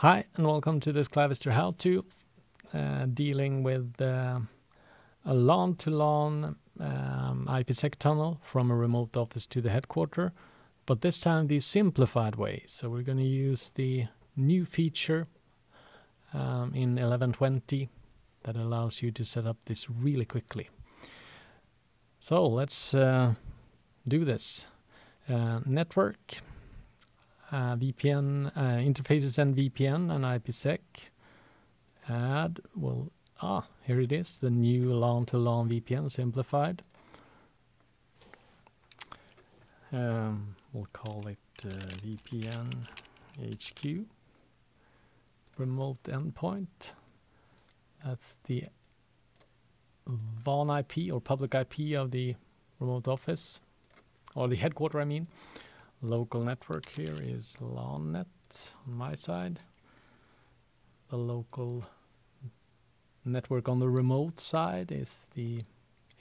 Hi, and welcome to this Clavister how-to uh, dealing with uh, a LAN-to-LAN um, IPsec tunnel from a remote office to the headquarter, but this time the simplified way. So we're going to use the new feature um, in 1120 that allows you to set up this really quickly. So let's uh, do this. Uh, network VPN uh, interfaces and VPN and IPsec. Add well ah here it is the new LAN to LAN VPN simplified. Um, we'll call it uh, VPN HQ remote endpoint. That's the WAN IP or public IP of the remote office or the headquarter I mean local network here is LANnet on my side. The local network on the remote side is the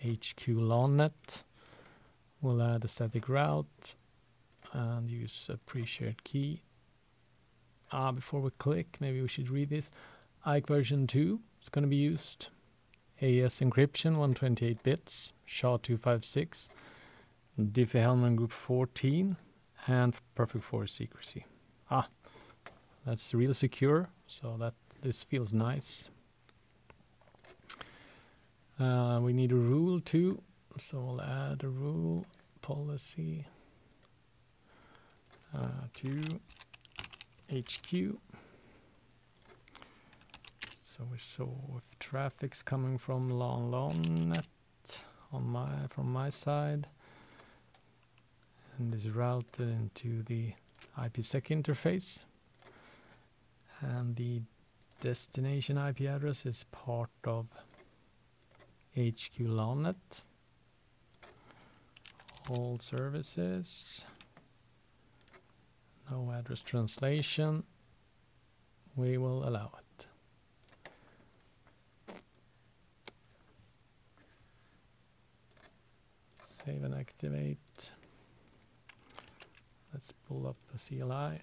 HQ LANnet. We'll add a static route and use a pre-shared key. Ah, before we click, maybe we should read this. IKE version 2 is going to be used. AES encryption 128 bits, SHA-256, Diffie-Hellman group 14, and perfect forward secrecy. Ah, that's real secure, so that this feels nice. Uh, we need a rule too, so we'll add a rule policy uh, to HQ. So we saw if traffic's coming from long long net on my from my side and is routed into the IPsec interface. And the destination IP address is part of HQ LANnet. All services. No address translation. We will allow it. Save and activate. Let's pull up the CLI.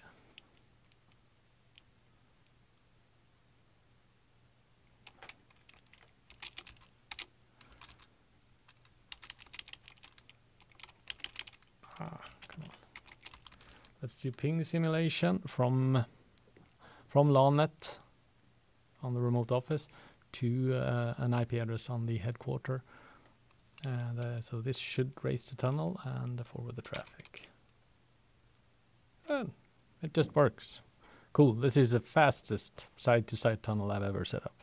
Ah, come on. Let's do ping simulation from from LANnet on the remote office to uh, an IP address on the headquarter. And uh, so this should raise the tunnel and forward the traffic. It just works. Cool. This is the fastest site-to-site tunnel I've ever set up.